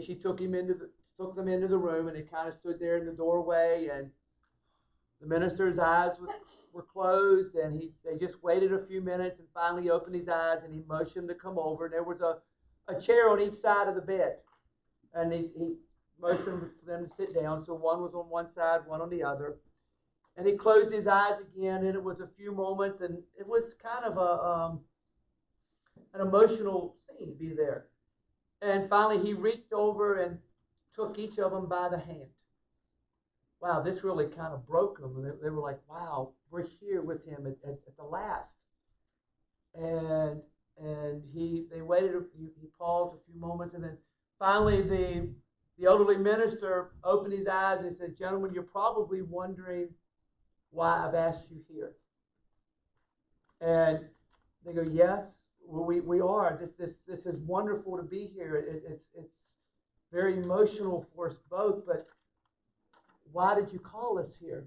she took him into the took them into the room, and he kind of stood there in the doorway, and the minister's eyes was, were closed, and he they just waited a few minutes, and finally opened his eyes, and he motioned to come over. And there was a, a chair on each side of the bed, and he, he motioned for them to sit down. So one was on one side, one on the other. And he closed his eyes again, and it was a few moments, and it was kind of a um, an emotional scene to be there. And finally, he reached over and took each of them by the hand. Wow, this really kind of broke them. They, they were like, wow, we're here with him at, at, at the last. And and he they waited, he, he paused a few moments, and then finally the the elderly minister opened his eyes and he said, Gentlemen, you're probably wondering why I've asked you here. And they go, Yes, we, we are. This, this, this is wonderful to be here. It, it's, it's very emotional for us both, but why did you call us here?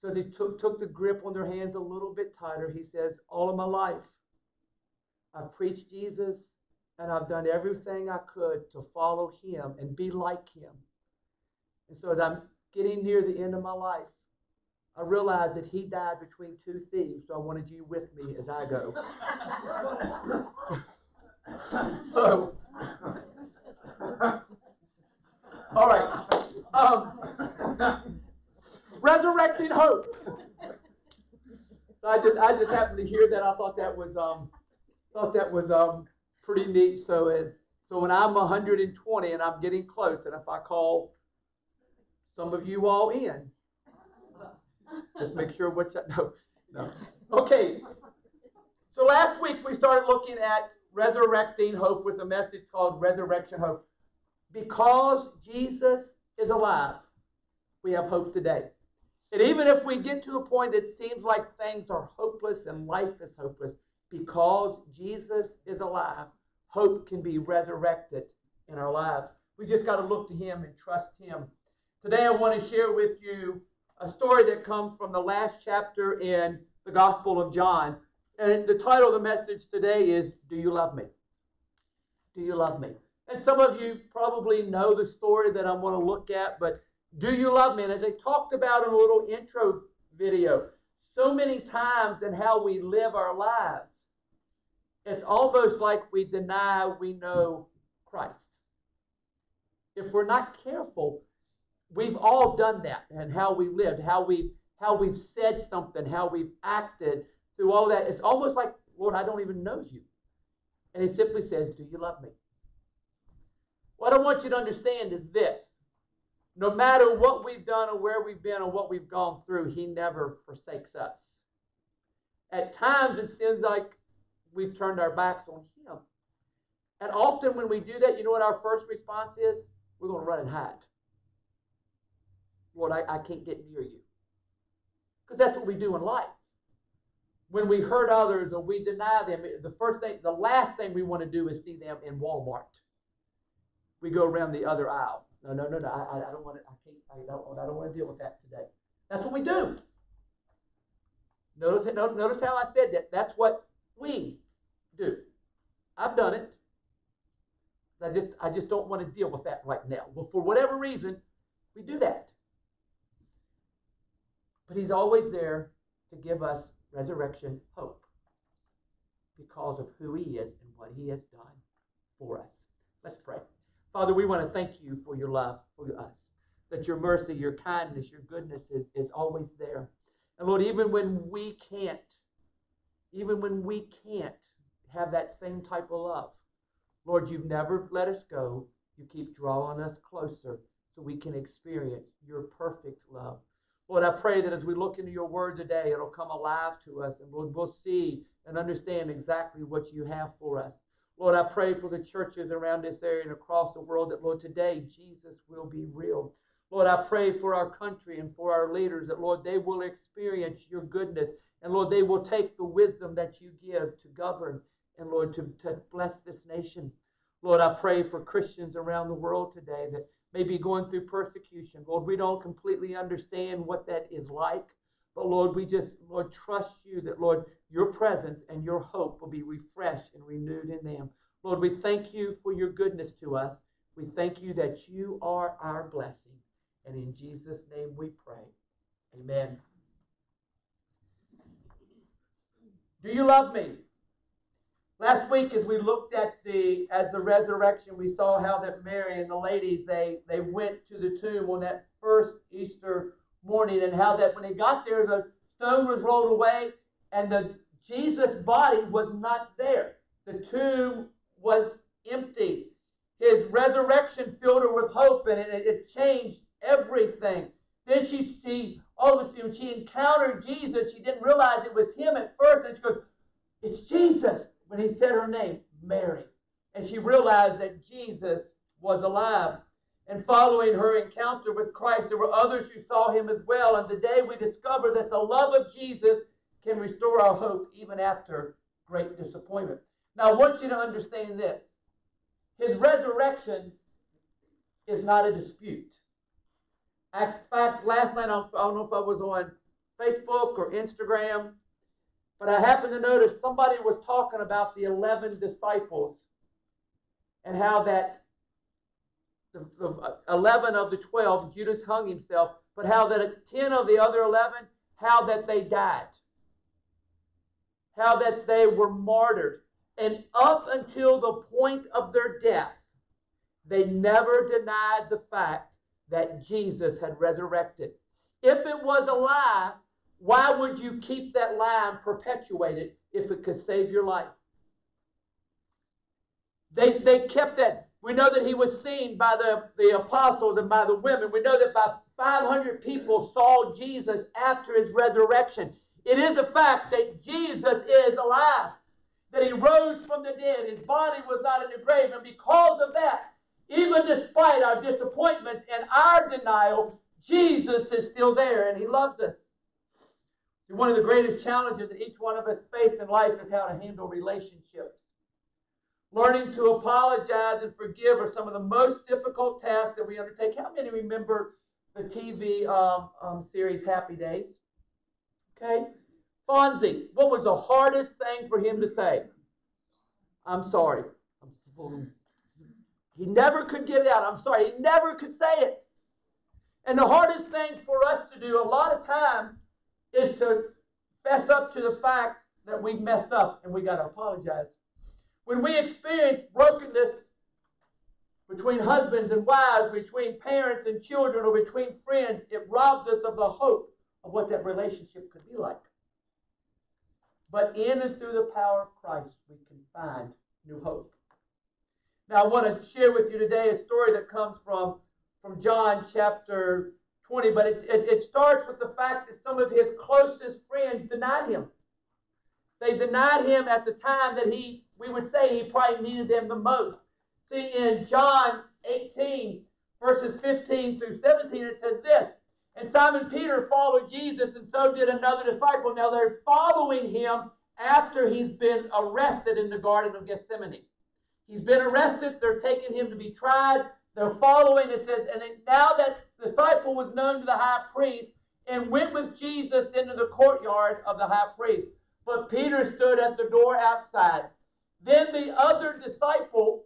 So they took, took the grip on their hands a little bit tighter. He says, All of my life, I've preached Jesus and I've done everything I could to follow him and be like him. And so as I'm getting near the end of my life, I realized that he died between two thieves, so I wanted you with me as I go. so, all right. Um, resurrecting hope. So I just I just happened to hear that. I thought that was um thought that was um pretty neat. So as so when I'm 120 and I'm getting close, and if I call some of you all in, just make sure what you, no no okay. So last week we started looking at resurrecting hope with a message called resurrection hope. Because Jesus is alive, we have hope today. And even if we get to the point it seems like things are hopeless and life is hopeless, because Jesus is alive, hope can be resurrected in our lives. We just got to look to Him and trust Him. Today, I want to share with you a story that comes from the last chapter in the Gospel of John. And the title of the message today is Do You Love Me? Do You Love Me? And some of you probably know the story that I'm going to look at, but do you love me? And as I talked about in a little intro video, so many times in how we live our lives, it's almost like we deny we know Christ. If we're not careful, we've all done that and how we lived, how we've how we've said something, how we've acted through all that. It's almost like, Lord, I don't even know you. And he simply says, Do you love me? What I want you to understand is this. No matter what we've done or where we've been or what we've gone through, he never forsakes us. At times it seems like we've turned our backs on him. And often when we do that, you know what our first response is? We're going to run and hide. Lord, I, I can't get near you. Because that's what we do in life. When we hurt others or we deny them, the first thing, the last thing we want to do is see them in Walmart. We go around the other aisle. No, no, no, no. I, I don't want to. I can't. I don't. I don't want to deal with that today. That's what we do. Notice. Notice how I said that. That's what we do. I've done it. I just. I just don't want to deal with that right now. Well, for whatever reason, we do that. But He's always there to give us resurrection hope because of who He is and what He has done for us. Let's pray. Father, we want to thank you for your love for us, that your mercy, your kindness, your goodness is, is always there. And Lord, even when we can't, even when we can't have that same type of love, Lord, you've never let us go. You keep drawing us closer so we can experience your perfect love. Lord, I pray that as we look into your word today, it'll come alive to us and Lord, we'll see and understand exactly what you have for us. Lord, I pray for the churches around this area and across the world that, Lord, today Jesus will be real. Lord, I pray for our country and for our leaders that, Lord, they will experience your goodness. And, Lord, they will take the wisdom that you give to govern and, Lord, to, to bless this nation. Lord, I pray for Christians around the world today that may be going through persecution. Lord, we don't completely understand what that is like. But Lord, we just, Lord, trust you that, Lord, your presence and your hope will be refreshed and renewed in them. Lord, we thank you for your goodness to us. We thank you that you are our blessing. And in Jesus' name we pray. Amen. Do you love me? Last week, as we looked at the as the resurrection, we saw how that Mary and the ladies they they went to the tomb on that first Easter morning, and how that when they got there, the stone was rolled away, and the Jesus' body was not there. The tomb was empty. His resurrection filled her with hope, and it, it changed everything. Then she of a sudden she encountered Jesus. She didn't realize it was him at first, and she goes, "It's Jesus." When he said her name, Mary. And she realized that Jesus was alive. And following her encounter with Christ, there were others who saw him as well. And today we discover that the love of Jesus can restore our hope even after great disappointment. Now, I want you to understand this his resurrection is not a dispute. In fact, last night, I don't know if I was on Facebook or Instagram, but I happened to notice somebody was talking about the 11 disciples and how that the, the uh, 11 of the 12, Judas hung himself, but how that 10 of the other 11, how that they died. How that they were martyred. And up until the point of their death, they never denied the fact that Jesus had resurrected. If it was a lie, why would you keep that lie and perpetuate it if it could save your life? They, they kept that. We know that he was seen by the, the apostles and by the women. We know that by 500 people saw Jesus after his resurrection. It is a fact that Jesus is alive, that he rose from the dead. His body was not in the grave. And because of that, even despite our disappointments and our denial, Jesus is still there and he loves us. One of the greatest challenges that each one of us face in life is how to handle relationships. Learning to apologize and forgive are some of the most difficult tasks that we undertake. How many remember the TV um, um, series Happy Days? Okay. Fonzie, what was the hardest thing for him to say? I'm sorry. He never could get it out. I'm sorry. He never could say it. And the hardest thing for us to do a lot of times is to fess up to the fact that we messed up and we got to apologize. When we experience brokenness between husbands and wives, between parents and children, or between friends, it robs us of the hope of what that relationship could be like. But in and through the power of Christ, we can find new hope. Now, I want to share with you today a story that comes from, from John chapter 20, but it, it, it starts with the fact that some of his closest friends denied him. They denied him at the time that he, we would say, he probably needed them the most. See, in John 18, verses 15 through 17, it says this And Simon Peter followed Jesus, and so did another disciple. Now they're following him after he's been arrested in the Garden of Gethsemane. He's been arrested, they're taking him to be tried. They're following, it says, and now that disciple was known to the high priest and went with Jesus into the courtyard of the high priest. But Peter stood at the door outside. Then the other disciple,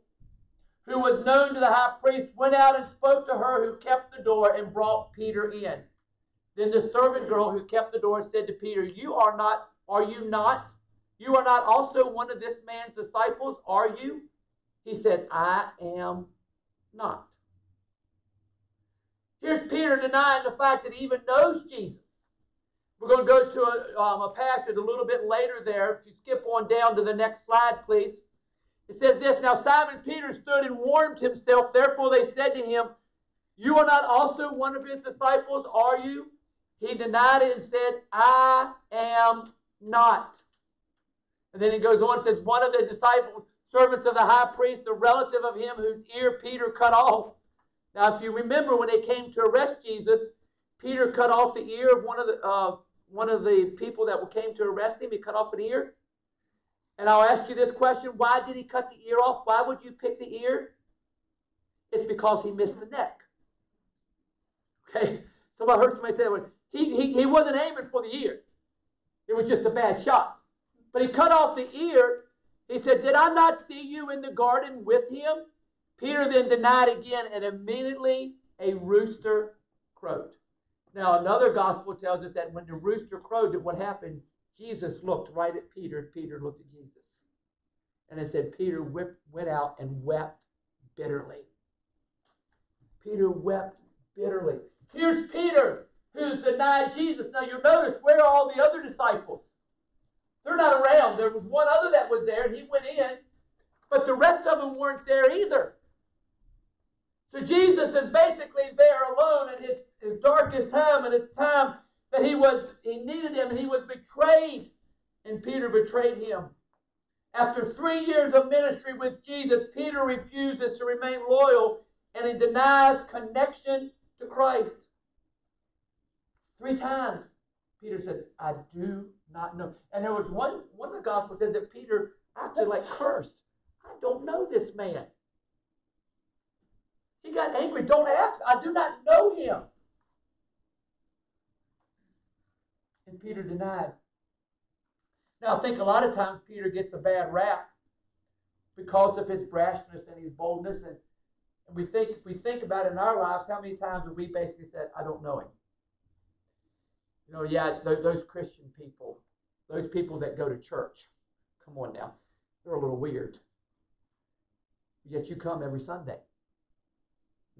who was known to the high priest, went out and spoke to her who kept the door and brought Peter in. Then the servant girl who kept the door said to Peter, You are not, are you not? You are not also one of this man's disciples, are you? He said, I am not. Here's Peter denying the fact that he even knows Jesus. We're going to go to a, um, a passage a little bit later there. If you skip on down to the next slide, please. It says this Now Simon Peter stood and warmed himself. Therefore they said to him, You are not also one of his disciples, are you? He denied it and said, I am not. And then he goes on and says, One of the disciples, servants of the high priest, a relative of him whose ear Peter cut off, now, if you remember when they came to arrest Jesus, Peter cut off the ear of one of the uh, one of the people that came to arrest him. He cut off an ear. And I'll ask you this question: Why did he cut the ear off? Why would you pick the ear? It's because he missed the neck. Okay. Somebody heard somebody say that. He, he, he wasn't aiming for the ear. It was just a bad shot. But he cut off the ear. He said, Did I not see you in the garden with him? Peter then denied again, and immediately a rooster crowed. Now, another gospel tells us that when the rooster crowed, what happened? Jesus looked right at Peter, and Peter looked at Jesus. And it said, Peter whipped, went out and wept bitterly. Peter wept bitterly. Here's Peter, who's denied Jesus. Now, you'll notice, where are all the other disciples? They're not around. There was one other that was there, and he went in, but the rest of them weren't there either. So Jesus is basically there alone in his, his darkest time and a time that he was he needed him and he was betrayed. And Peter betrayed him. After three years of ministry with Jesus, Peter refuses to remain loyal and he denies connection to Christ. Three times, Peter says, I do not know. And there was one, one of the Gospels says that Peter acted like cursed. I don't know this man. He got angry. Don't ask. I do not know him. And Peter denied. Now, I think a lot of times Peter gets a bad rap because of his brashness and his boldness. And, and we think, if we think about it in our lives, how many times have we basically said, I don't know him? You know, yeah, those, those Christian people, those people that go to church, come on now, they're a little weird. Yet you come every Sunday.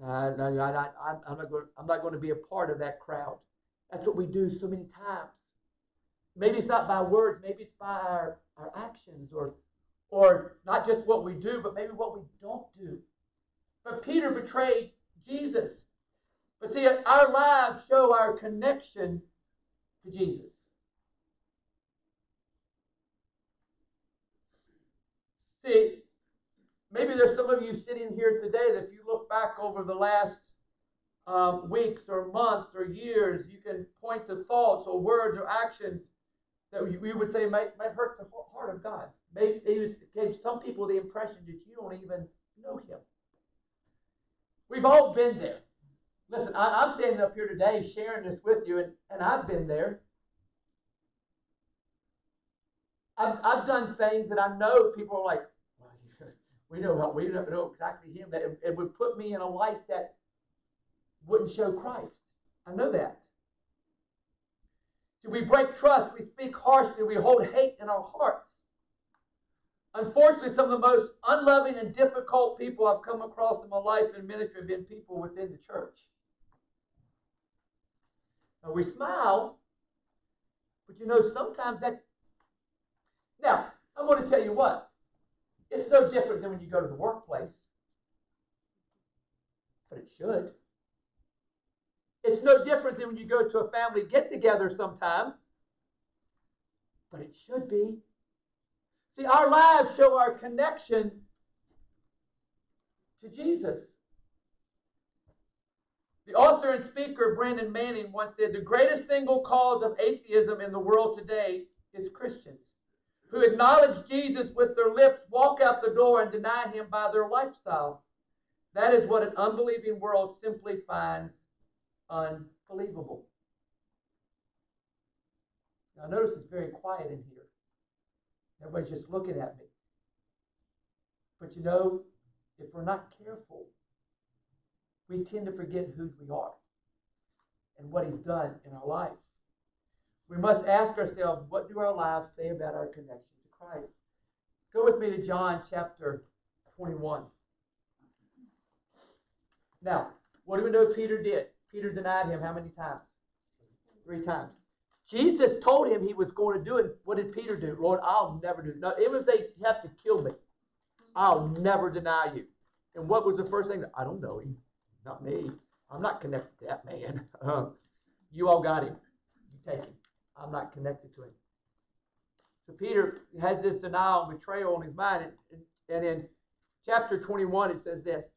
Uh, no, no, I, I, I'm not going. I'm not going to be a part of that crowd. That's what we do so many times. Maybe it's not by words. Maybe it's by our, our actions, or or not just what we do, but maybe what we don't do. But Peter betrayed Jesus. But see, our lives show our connection to Jesus. See, maybe there's some of you sitting here today that if you look back over the last um, weeks or months or years, you can point to thoughts or words or actions that we would say might, might hurt the heart of God. Maybe it gave some people the impression that you don't even know Him. We've all been there. Listen, I, am standing up here today sharing this with you, and, and I've been there. I've, I've done things that I know people are like, we know we don't know exactly him that it, it would put me in a life that wouldn't show Christ. I know that. See, we break trust, we speak harshly, we hold hate in our hearts. Unfortunately, some of the most unloving and difficult people I've come across in my life in ministry have been people within the church. Now, we smile, but you know, sometimes that's. Now, I'm going to tell you what. It's no different than when you go to the workplace, but it should. It's no different than when you go to a family get together sometimes, but it should be. See, our lives show our connection to Jesus. The author and speaker Brennan Manning once said the greatest single cause of atheism in the world today is Christians who acknowledge Jesus with their lips walk out the door and deny him by their lifestyle. That is what an unbelieving world simply finds unbelievable. Now, notice it's very quiet in here. Everybody's just looking at me. But you know, if we're not careful, we tend to forget who we are and what He's done in our life. We must ask ourselves, what do our lives say about our connection to Christ? Go with me to John chapter 21. Now, what do we know Peter did? Peter denied him how many times? Three times. Jesus told him he was going to do it. What did Peter do? Lord, I'll never do it. Even if they have to kill me, I'll never deny you. And what was the first thing? I don't know him. Not me. I'm not connected to that man. you all got him. You take him. I'm not connected to him. So Peter has this denial and betrayal in his mind. And, and in chapter 21, it says this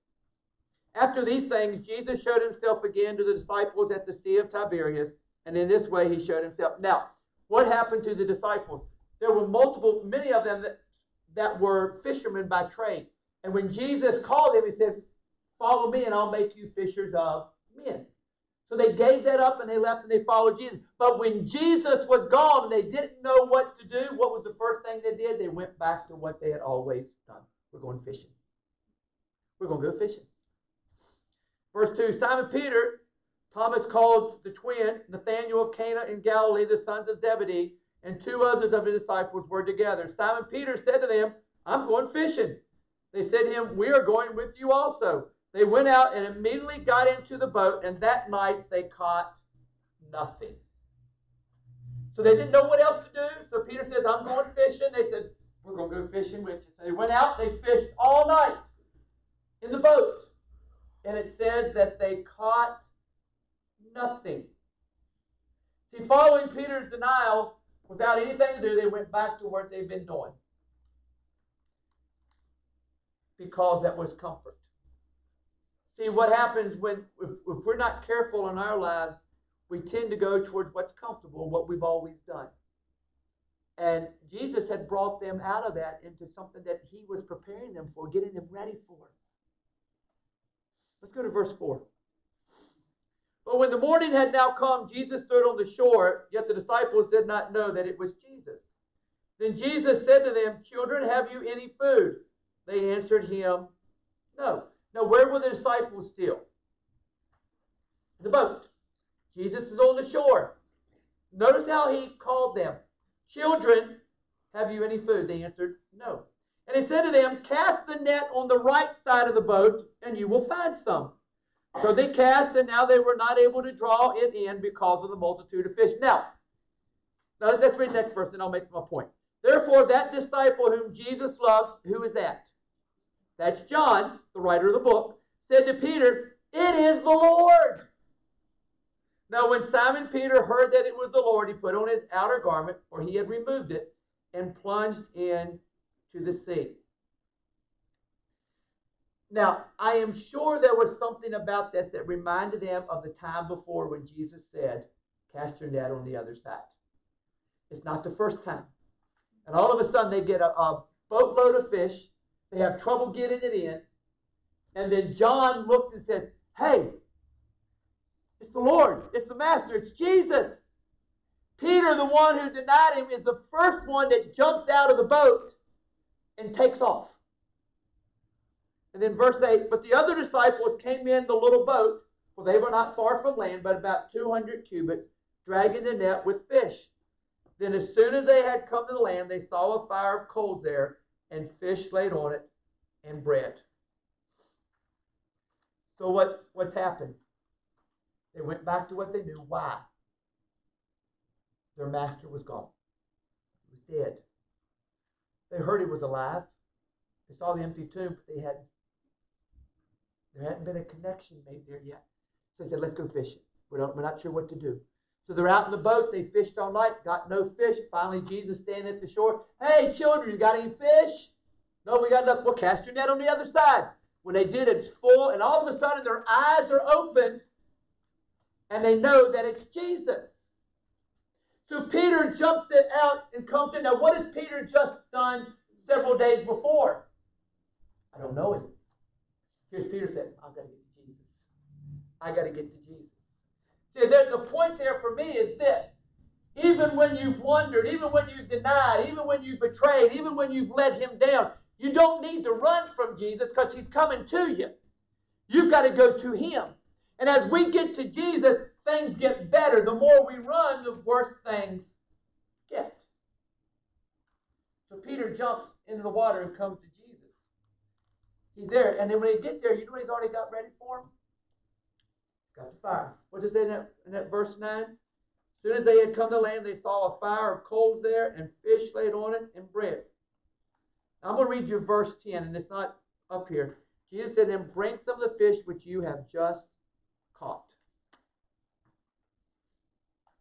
After these things, Jesus showed himself again to the disciples at the Sea of Tiberias, and in this way he showed himself. Now, what happened to the disciples? There were multiple, many of them that, that were fishermen by trade. And when Jesus called them, he said, Follow me, and I'll make you fishers of men. So they gave that up and they left and they followed Jesus. But when Jesus was gone and they didn't know what to do, what was the first thing they did? They went back to what they had always done. We're going fishing. We're going to go fishing. Verse 2 Simon Peter, Thomas called the twin, Nathanael of Cana in Galilee, the sons of Zebedee, and two others of the disciples were together. Simon Peter said to them, I'm going fishing. They said to him, We are going with you also. They went out and immediately got into the boat, and that night they caught nothing. So they didn't know what else to do. So Peter says, I'm going fishing. They said, We're going to go fishing with you. So they went out, they fished all night in the boat. And it says that they caught nothing. See, following Peter's denial, without anything to do, they went back to what they've been doing. Because that was comfort. See, what happens when, if, if we're not careful in our lives, we tend to go towards what's comfortable, what we've always done. And Jesus had brought them out of that into something that he was preparing them for, getting them ready for. Let's go to verse 4. But when the morning had now come, Jesus stood on the shore, yet the disciples did not know that it was Jesus. Then Jesus said to them, Children, have you any food? They answered him, No. Now, where were the disciples still? The boat. Jesus is on the shore. Notice how he called them. Children, have you any food? They answered, No. And he said to them, Cast the net on the right side of the boat, and you will find some. So they cast, and now they were not able to draw it in because of the multitude of fish. Now, now let's read the next verse, and I'll make my point. Therefore, that disciple whom Jesus loved, who is that? That's John, the writer of the book, said to Peter, It is the Lord. Now, when Simon Peter heard that it was the Lord, he put on his outer garment, for he had removed it, and plunged in to the sea. Now, I am sure there was something about this that reminded them of the time before when Jesus said, Cast your net on the other side. It's not the first time. And all of a sudden, they get a, a boatload of fish. They have trouble getting it in. And then John looked and says, Hey, it's the Lord, it's the Master, it's Jesus. Peter, the one who denied him, is the first one that jumps out of the boat and takes off. And then verse 8, but the other disciples came in the little boat, for they were not far from land, but about 200 cubits, dragging the net with fish. Then as soon as they had come to the land, they saw a fire of coals there, and fish laid on it, and bread. So what's what's happened? They went back to what they knew. Why? Their master was gone. He was dead. They heard he was alive. They saw the empty tomb, but they hadn't there hadn't been a connection made there yet. So they said, let's go fishing. We don't, we're not sure what to do. So they're out in the boat. They fished all night, got no fish. Finally, Jesus standing at the shore. Hey, children, you got any fish? No, we got nothing. Well, cast your net on the other side. When they did, it's full, and all of a sudden their eyes are opened, and they know that it's Jesus. So Peter jumps it out and comes in. Now, what has Peter just done several days before? I don't know him. Here's Peter said, I've got to get to Jesus. I got to get to Jesus. See, there, the point there for me is this. Even when you've wondered, even when you've denied, even when you've betrayed, even when you've let him down, you don't need to run from Jesus because he's coming to you. You've got to go to him. And as we get to Jesus, things get better. The more we run, the worse things get. So Peter jumps into the water and comes to Jesus. He's there. And then when he get there, you know what he's already got ready for him? Got the fire. What does it say in that, in that verse 9? As soon as they had come to land, they saw a fire of coals there and fish laid on it and bread. I'm going to read you verse 10, and it's not up here. Jesus said, Then bring some of the fish which you have just caught.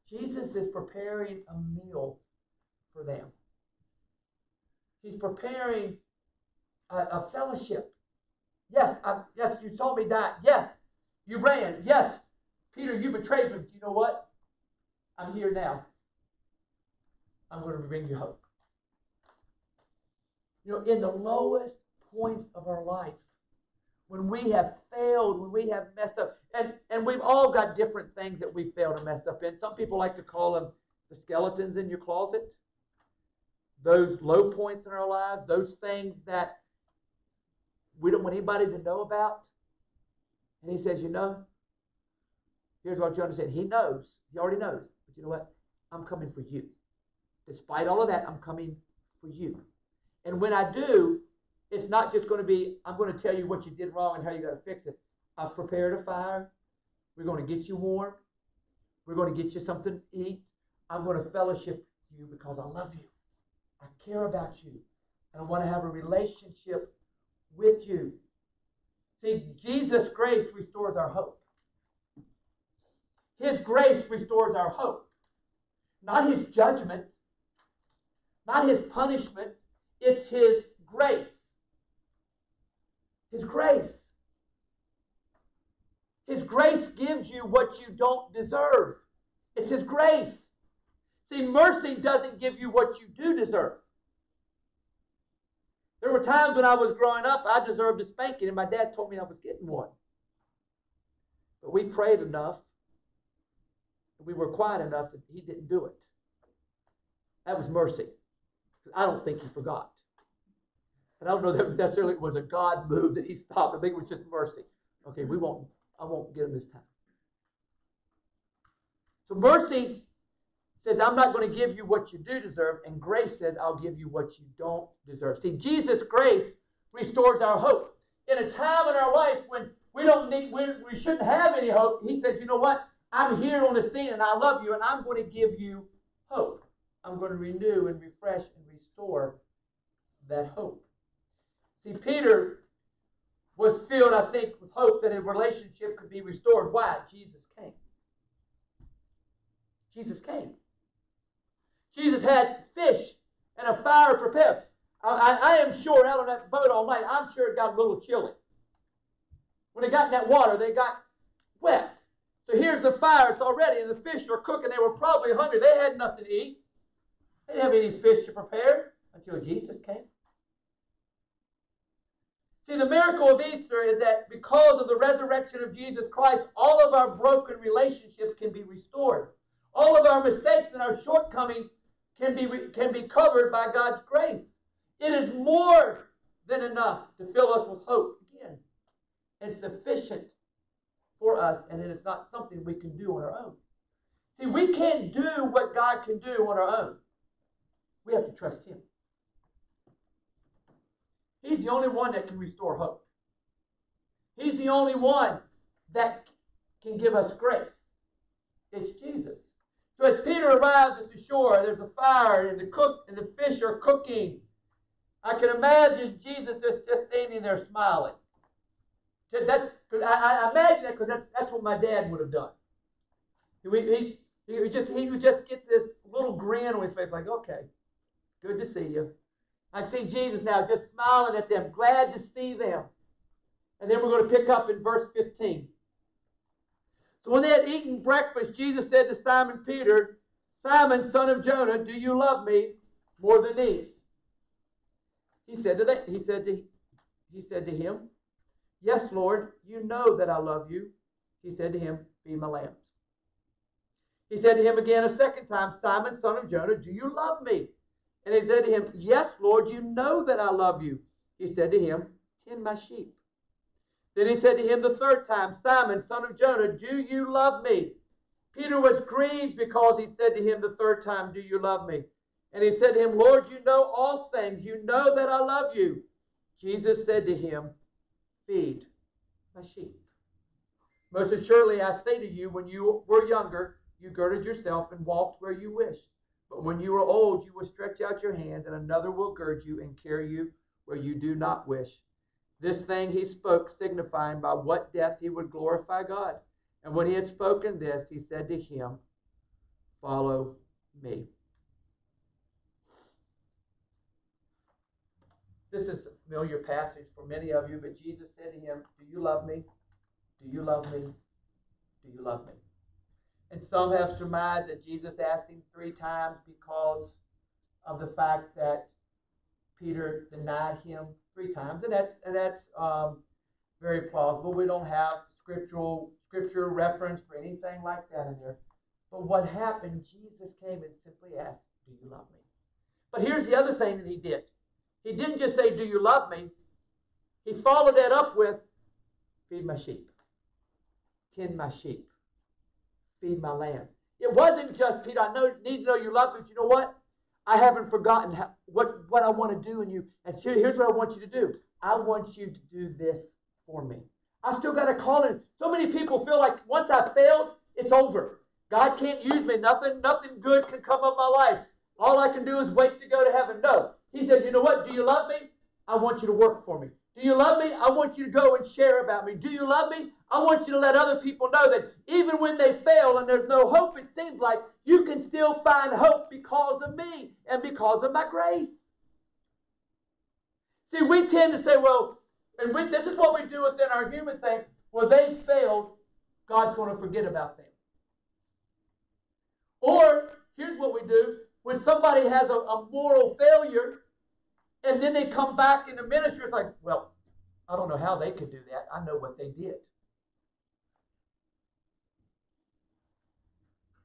Jesus is preparing a meal for them. He's preparing a, a fellowship. Yes, I, yes, you saw me die. Yes, you ran. Yes, Peter, you betrayed me. You know what? I'm here now. I'm going to bring you hope. You know, in the lowest points of our life, when we have failed, when we have messed up, and, and we've all got different things that we've failed and messed up in. Some people like to call them the skeletons in your closet. Those low points in our lives, those things that we don't want anybody to know about. And he says, You know, here's what Jonah said. He knows, he already knows. But you know what? I'm coming for you. Despite all of that, I'm coming for you. And when I do, it's not just going to be, I'm going to tell you what you did wrong and how you got to fix it. I've prepared a fire. We're going to get you warm. We're going to get you something to eat. I'm going to fellowship you because I love you. I care about you. And I want to have a relationship with you. See, Jesus' grace restores our hope. His grace restores our hope. Not his judgment, not his punishment, it's his grace. His grace. His grace gives you what you don't deserve. It's His grace. See, mercy doesn't give you what you do deserve. There were times when I was growing up, I deserved a spanking, and my dad told me I was getting one. But we prayed enough, we were quiet enough that he didn't do it. That was mercy. I don't think he forgot. And I don't know that necessarily it was a God move that he stopped. I think it was just mercy. Okay, we won't, I won't get him this time. So mercy says, I'm not going to give you what you do deserve, and grace says, I'll give you what you don't deserve. See, Jesus' grace restores our hope. In a time in our life when we don't need, we, we shouldn't have any hope, he says, you know what? I'm here on the scene and I love you, and I'm going to give you hope. I'm going to renew and refresh and restore that hope. See, Peter was filled, I think, with hope that a relationship could be restored. Why? Jesus came. Jesus came. Jesus had fish and a fire prepared. I, I, I, am sure out on that boat all night, I'm sure it got a little chilly. When they got in that water, they got wet. So here's the fire, it's already, and the fish are cooking. They were probably hungry. They had nothing to eat. They didn't have any fish to prepare until Jesus came. See, the miracle of Easter is that because of the resurrection of Jesus Christ, all of our broken relationships can be restored. All of our mistakes and our shortcomings can be, can be covered by God's grace. It is more than enough to fill us with hope again. It's sufficient for us, and it is not something we can do on our own. See, we can't do what God can do on our own. We have to trust Him. He's the only one that can restore hope. He's the only one that can give us grace. It's Jesus. So as Peter arrives at the shore, there's a fire and the cook and the fish are cooking. I can imagine Jesus just, just standing there smiling. That's, I, I imagine that because that's, that's what my dad would have done. He, he, he, would just, he would just get this little grin on his face, like, okay, good to see you. I see Jesus now just smiling at them, glad to see them. And then we're going to pick up in verse 15. So when they had eaten breakfast, Jesus said to Simon Peter, Simon, son of Jonah, do you love me more than these? He said to that, he said to he said to him, Yes, Lord, you know that I love you. He said to him, Be my lambs. He said to him again a second time, Simon, son of Jonah, do you love me? And he said to him, Yes, Lord, you know that I love you. He said to him, Tend my sheep. Then he said to him the third time, Simon, son of Jonah, do you love me? Peter was grieved because he said to him the third time, Do you love me? And he said to him, Lord, you know all things. You know that I love you. Jesus said to him, Feed my sheep. Most assuredly, I say to you, when you were younger, you girded yourself and walked where you wished. When you are old, you will stretch out your hands, and another will gird you and carry you where you do not wish. This thing he spoke, signifying by what death he would glorify God. And when he had spoken this, he said to him, Follow me. This is a familiar passage for many of you, but Jesus said to him, Do you love me? Do you love me? Do you love me? And some have surmised that Jesus asked him three times because of the fact that Peter denied him three times, and that's and that's um, very plausible. We don't have scriptural scripture reference for anything like that in there. But what happened? Jesus came and simply asked, "Do you love me?" But here's the other thing that he did. He didn't just say, "Do you love me?" he followed that up with feed my sheep, tend my sheep, feed my lamb. It wasn't just, Peter, I know, need to know you love me, but you know what? I haven't forgotten how, what, what I want to do in you. And so here's what I want you to do I want you to do this for me. I still got a calling. So many people feel like once I failed, it's over. God can't use me. Nothing, nothing good can come of my life. All I can do is wait to go to heaven. No. He says, you know what? Do you love me? I want you to work for me. Do you love me? I want you to go and share about me. Do you love me? I want you to let other people know that even when they fail and there's no hope, it seems like you can still find hope because of me and because of my grace. See, we tend to say, well, and we, this is what we do within our human thing. Well, they failed. God's going to forget about them. Or here's what we do when somebody has a, a moral failure and then they come back in the ministry, it's like, well, I don't know how they could do that. I know what they did.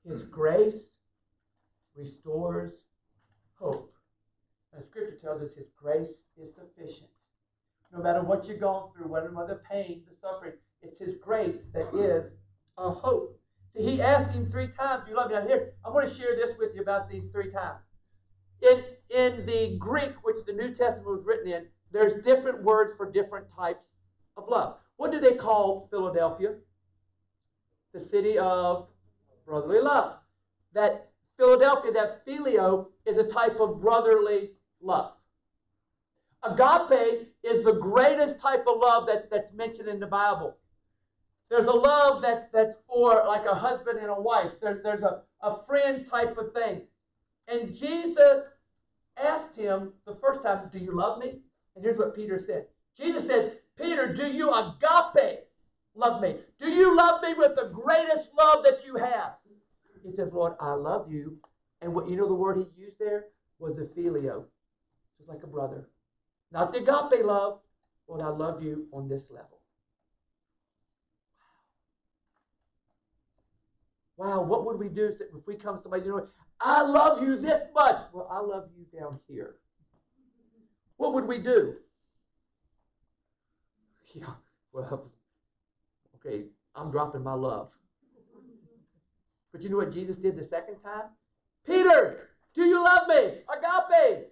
His grace restores hope. And Scripture tells us His grace is sufficient. No matter what you're going through, whether the pain, the suffering, it's His grace that is a hope. See, He asked him three times, "Do you love me?" Now here, I want to share this with you about these three times. In in the Greek, which the New Testament was written in, there's different words for different types of love. What do they call Philadelphia? The city of brotherly love. That Philadelphia, that phileo, is a type of brotherly love. Agape is the greatest type of love that, that's mentioned in the Bible. There's a love that, that's for like a husband and a wife. There, there's a, a friend type of thing. And Jesus asked him the first time, Do you love me? And here's what Peter said Jesus said, Peter, do you agape love me? Do you love me with the greatest love that you have? He says, Lord, I love you. And what you know the word he used there was a phileo, just like a brother. Not the agape love, Lord, I love you on this level. Wow, what would we do if we come to somebody, you know, I love you this much. Well, I love you down here. What would we do? Yeah, well, okay, I'm dropping my love. But you know what Jesus did the second time? Peter, do you love me? Agape.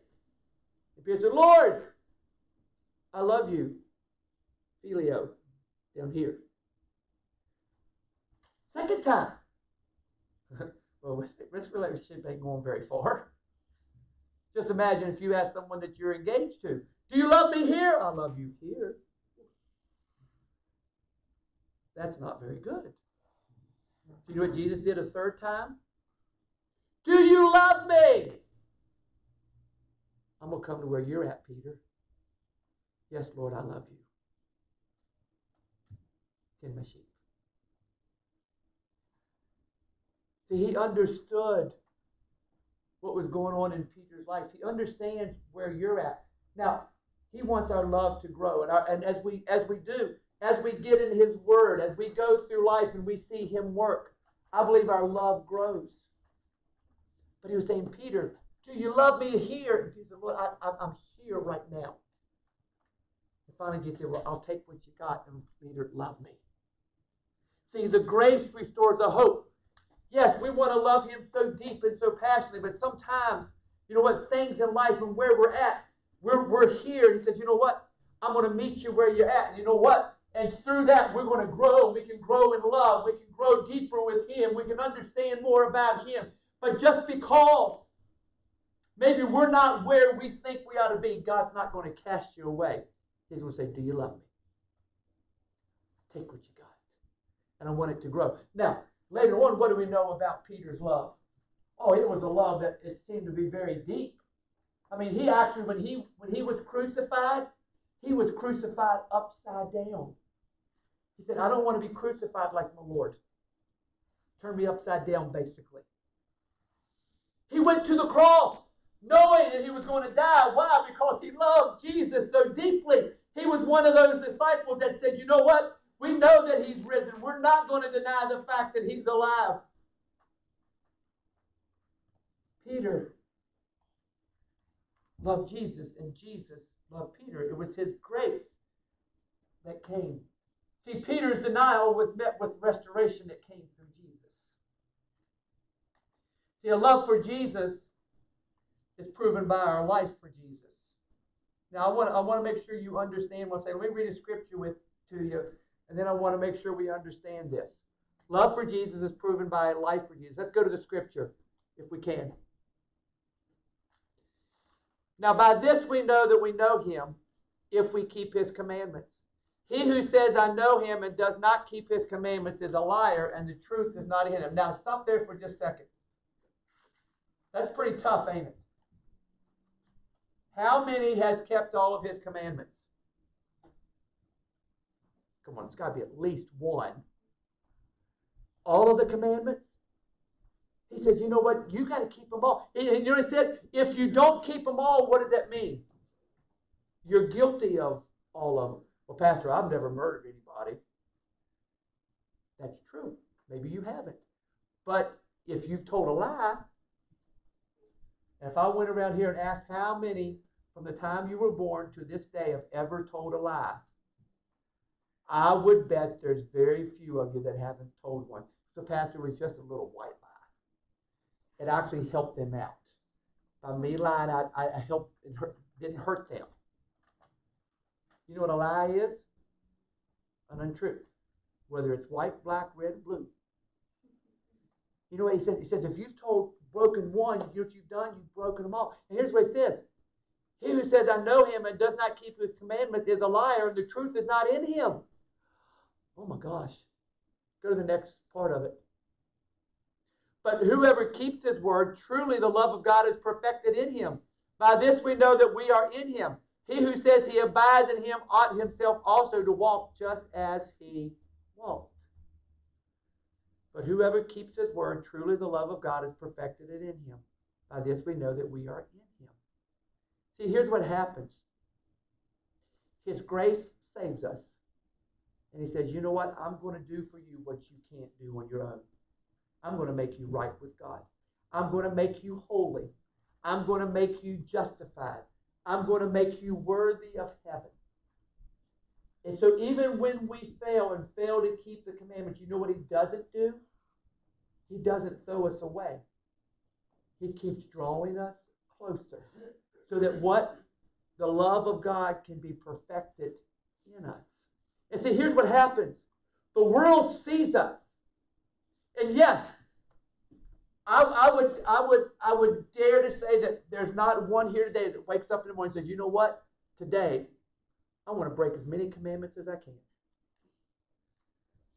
And Peter said, Lord, I love you. Phileo, down here. Second time. well, this relationship ain't going very far. Just imagine if you ask someone that you're engaged to, Do you love me here? I love you here. That's not very good. Do you know what Jesus did a third time? Do you love me? I'm going to come to where you're at, Peter. Yes, Lord, I love you. Tend my sheep. See, he understood what was going on in Peter's life. He understands where you're at. Now, he wants our love to grow. And, our, and as we as we do, as we get in his word, as we go through life and we see him work, I believe our love grows. But he was saying, Peter, do you love me here? And he said, Lord, I, I, am here right now. And finally, Jesus said, Well, I'll take what you got, and Peter, love me. See, the grace restores the hope. Yes, we want to love him so deep and so passionately, but sometimes, you know what, things in life and where we're at, we're, we're here. He says, you know what? I'm going to meet you where you're at. And you know what? And through that, we're going to grow. We can grow in love. We can grow deeper with him. We can understand more about him. But just because maybe we're not where we think we ought to be, God's not going to cast you away. He's going to say, Do you love me? Take what you got. And I want it to grow. Now, Later on, what do we know about Peter's love? Oh, it was a love that it seemed to be very deep. I mean, he actually, when he when he was crucified, he was crucified upside down. He said, I don't want to be crucified like my Lord. Turn me upside down, basically. He went to the cross knowing that he was going to die. Why? Because he loved Jesus so deeply. He was one of those disciples that said, you know what? We know that he's risen. We're not going to deny the fact that he's alive. Peter loved Jesus, and Jesus loved Peter. It was his grace that came. See, Peter's denial was met with restoration that came through Jesus. See, a love for Jesus is proven by our life for Jesus. Now, I want, I want to make sure you understand what I'm saying. Let me read a scripture with to you, and then I want to make sure we understand this. Love for Jesus is proven by life for Jesus. Let's go to the scripture if we can. Now, by this we know that we know him if we keep his commandments. He who says, I know him and does not keep his commandments is a liar, and the truth is not in him. Now, stop there for just a second. That's pretty tough, ain't it? How many has kept all of his commandments? Come on, it's got to be at least one. All of the commandments? He says, you know what? You got to keep them all. And you know what it says? If you don't keep them all, what does that mean? You're guilty of all of them. Well, Pastor, I've never murdered anybody. That's true. Maybe you haven't. But if you've told a lie, if I went around here and asked how many from the time you were born to this day have ever told a lie, I would bet there's very few of you that haven't told one. So, Pastor, was just a little white lie. It actually helped them out. By me lying, I, I helped, it hurt, didn't hurt them. You know what a lie is? An untruth. Whether it's white, black, red, blue. You know what he says? He says, if you've told broken one, you know what you've done, you've broken them all. And here's what he says. He who says, I know him and does not keep his commandments is a liar, and the truth is not in him. Oh my gosh. Go to the next part of it. But whoever keeps his word, truly the love of God is perfected in him. By this we know that we are in him. He who says he abides in him ought himself also to walk just as he walked. But whoever keeps his word, truly the love of God is perfected in him. By this we know that we are in him. See, here's what happens His grace saves us. And he says, You know what? I'm going to do for you what you can't do on your own. I'm going to make you right with God. I'm going to make you holy. I'm going to make you justified. I'm going to make you worthy of heaven. And so, even when we fail and fail to keep the commandments, you know what he doesn't do? He doesn't throw us away. He keeps drawing us closer so that what? The love of God can be perfected in us. And see, here's what happens the world sees us. And yes, I, I, would, I, would, I would dare to say that there's not one here today that wakes up in the morning and says, you know what? Today, I want to break as many commandments as I can.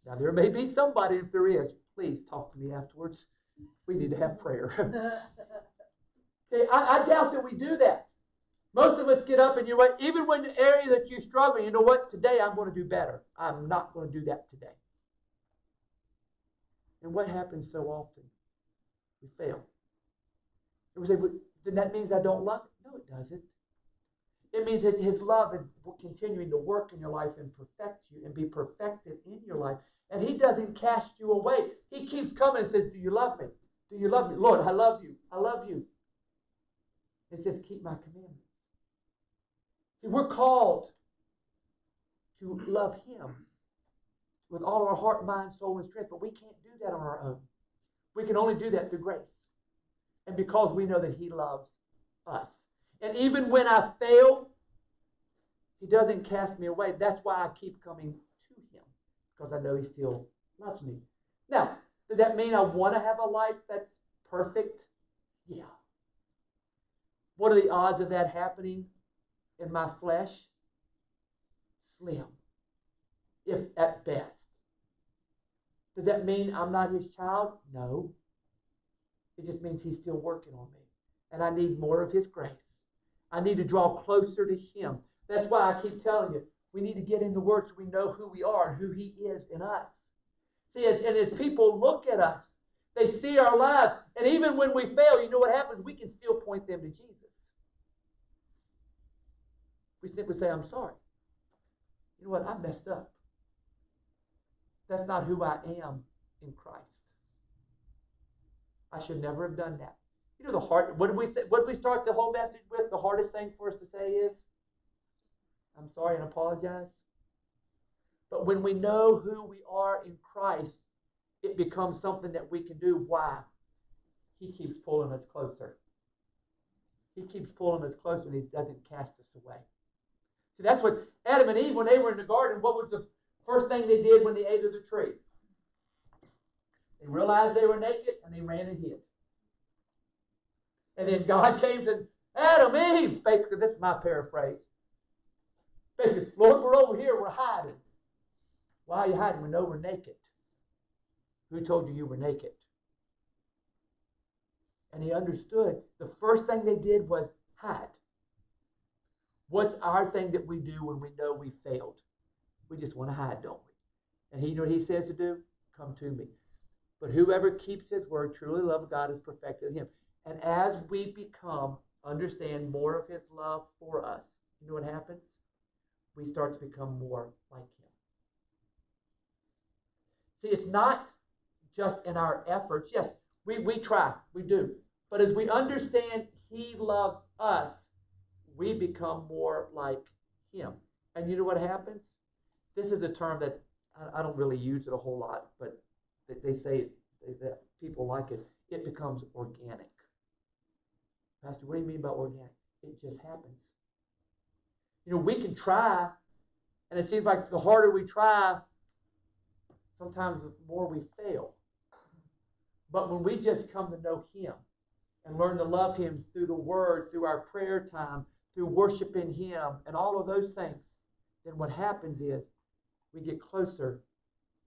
Now, there may be somebody, if there is, please talk to me afterwards. We need to have prayer. okay, I, I doubt that we do that. Most of us get up and you what? Even when the area that you struggle, you know what? Today I'm going to do better. I'm not going to do that today. And what happens so often? We fail. And we say, well, then that means I don't love it. No, it doesn't. It means that His love is continuing to work in your life and perfect you and be perfected in your life. And He doesn't cast you away. He keeps coming and says, Do you love me? Do you love me? Lord, I love you. I love you. It says, Keep my commandments. See, we're called to love Him with all our heart, mind, soul, and strength, but we can't do that on our own. We can only do that through grace. And because we know that He loves us. And even when I fail, He doesn't cast me away. That's why I keep coming to Him, because I know He still loves me. Now, does that mean I want to have a life that's perfect? Yeah. What are the odds of that happening in my flesh? Slim, if at best. Does that mean I'm not his child? No. It just means he's still working on me. And I need more of his grace. I need to draw closer to him. That's why I keep telling you, we need to get in the Word so we know who we are and who he is in us. See, and as people look at us, they see our lives. And even when we fail, you know what happens? We can still point them to Jesus. We simply say, I'm sorry. You know what? I messed up. That's not who I am in Christ. I should never have done that. You know the hard. What did we say? What did we start the whole message with? The hardest thing for us to say is, "I'm sorry and apologize." But when we know who we are in Christ, it becomes something that we can do. Why? He keeps pulling us closer. He keeps pulling us closer and he doesn't cast us away. See, that's what Adam and Eve, when they were in the garden, what was the first thing they did when they ate of the tree? They realized they were naked and they ran and hid. And then God came and said, Adam, Eve, basically, this is my paraphrase. Basically, Lord, we're over here, we're hiding. Why are you hiding? We know we're naked. Who told you you were naked? And he understood the first thing they did was hide. What's our thing that we do when we know we failed? We just want to hide, don't we? And he you know what he says to do? Come to me. But whoever keeps his word, truly love God, is perfected in him. And as we become, understand more of his love for us, you know what happens? We start to become more like him. See, it's not just in our efforts. Yes, we, we try, we do. But as we understand he loves us, we become more like him. And you know what happens? This is a term that I, don't really use it a whole lot, but they say that people like it. It becomes organic. Pastor, what do you mean by organic? It just happens. You know, we can try, and it seems like the harder we try, sometimes the more we fail. But when we just come to know Him and learn to love Him through the Word, through our prayer time, through worshiping Him, and all of those things, then what happens is we get closer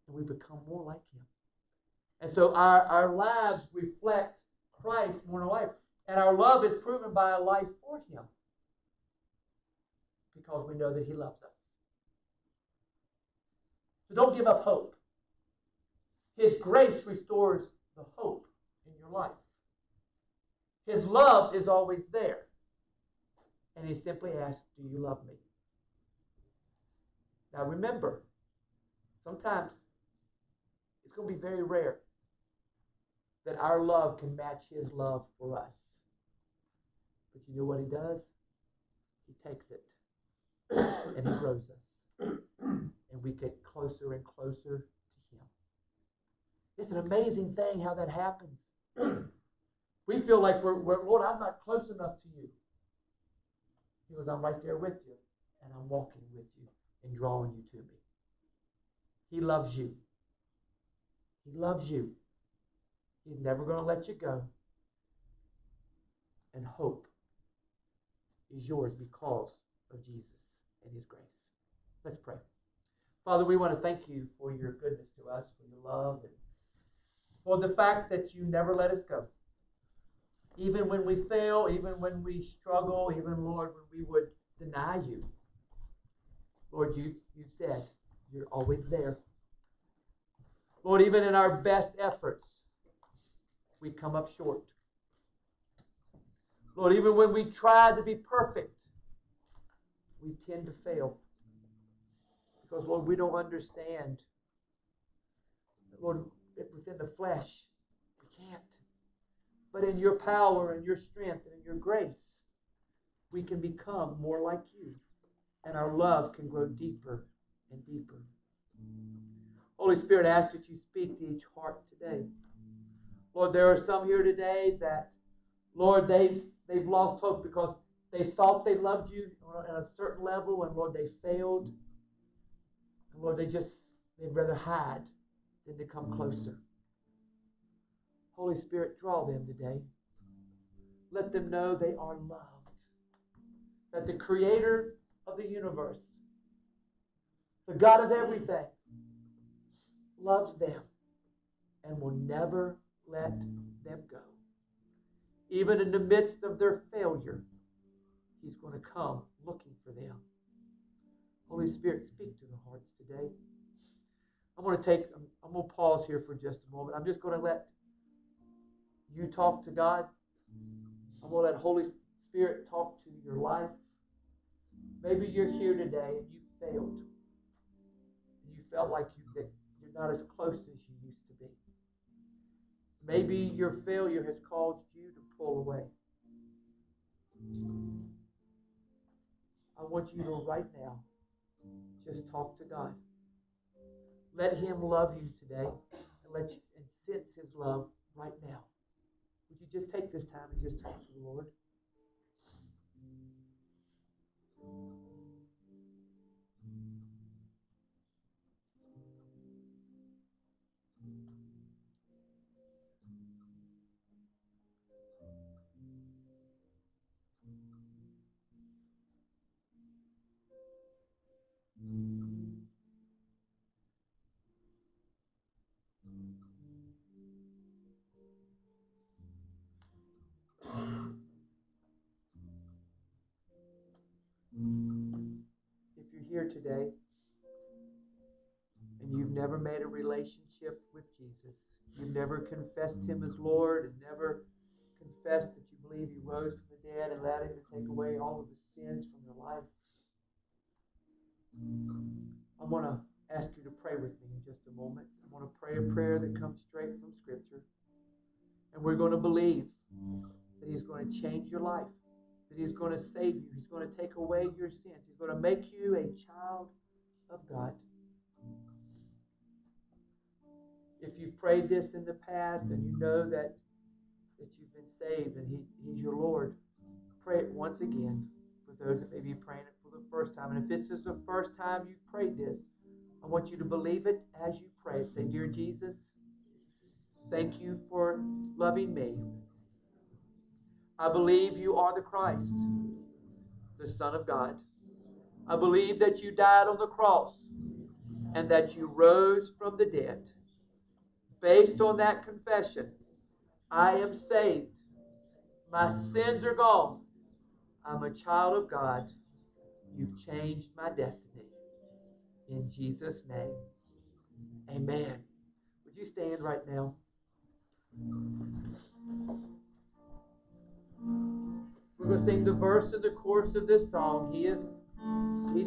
and we become more like Him. And so our, our lives reflect Christ more than life. And our love is proven by a life for Him because we know that He loves us. So don't give up hope. His grace restores the hope in your life. His love is always there. And he simply asks, Do you love me? Now remember, sometimes it's going to be very rare that our love can match his love for us. But you know what he does? He takes it and he grows us. And we get closer and closer to him. it's an amazing thing how that happens. we feel like we're, we're, Lord, I'm not close enough to you. He goes, I'm right there with you, and I'm walking with you and drawing you to me. He loves you. He loves you. He's never going to let you go. And hope is yours because of Jesus and his grace. Let's pray. Father, we want to thank you for your goodness to us, for your love and for the fact that you never let us go. Even when we fail, even when we struggle, even, Lord, when we would deny you. Lord, you, you said you're always there. Lord, even in our best efforts, we come up short. Lord, even when we try to be perfect, we tend to fail. Because, Lord, we don't understand. Lord, within the flesh. We can't. But in your power and your strength and in your grace, we can become more like you. And our love can grow deeper and deeper. Holy Spirit, I ask that you speak to each heart today. Lord, there are some here today that, Lord, they've, they've lost hope because they thought they loved you at a certain level, and Lord, they failed. And Lord, they just, they'd rather hide than to come mm. closer. Holy Spirit, draw them today. Let them know they are loved. That the Creator of the universe, the God of everything, loves them and will never let them go. Even in the midst of their failure, He's going to come looking for them. Holy Spirit, speak to the hearts today. I'm going to take, I'm going to pause here for just a moment. I'm just going to let you talk to God. Going to let Holy Spirit talk to your life. Maybe you're here today and you failed. You felt like you, that you're not as close as you used to be. Maybe your failure has caused you to pull away. I want you to right now just talk to God. Let Him love you today and let you and sense His love right now. You just take this time and just talk to the Lord? If you're here today and you've never made a relationship with Jesus, you've never confessed Him as Lord and never confessed that you believe He rose from the dead and allowed Him to take away all of the sins from your life, I want to ask you to pray with me in just a moment. I want to pray a prayer that comes straight from Scripture. And we're going to believe that He's going to change your life that He's going to save you. He's going to take away your sins. He's going to make you a child of God. If you've prayed this in the past and you know that, that you've been saved and he, He's your Lord, pray it once again for those that may be praying it for the first time. And if this is the first time you've prayed this, I want you to believe it as you pray. Say, Dear Jesus, thank you for loving me. I believe you are the Christ, the Son of God. I believe that you died on the cross and that you rose from the dead. Based on that confession, I am saved. My sins are gone. I'm a child of God. You've changed my destiny. In Jesus' name, amen. Would you stand right now? We're going to sing the verse of the chorus of this song. He is, he's